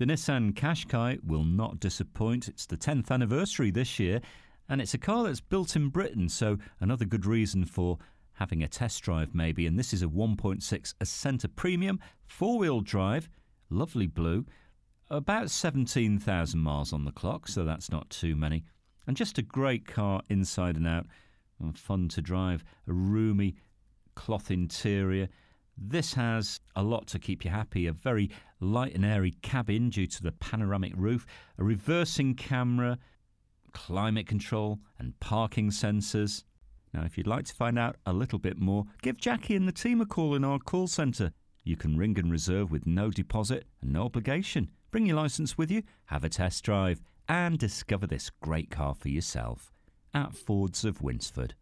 The Nissan Qashqai will not disappoint. It's the 10th anniversary this year, and it's a car that's built in Britain, so another good reason for having a test drive maybe. And this is a 1.6 Acenta Premium, four-wheel drive, lovely blue, about 17,000 miles on the clock, so that's not too many. And just a great car inside and out, and fun to drive, a roomy cloth interior this has a lot to keep you happy a very light and airy cabin due to the panoramic roof, a reversing camera, climate control, and parking sensors. Now, if you'd like to find out a little bit more, give Jackie and the team a call in our call centre. You can ring and reserve with no deposit and no obligation. Bring your licence with you, have a test drive, and discover this great car for yourself at Fords of Winsford.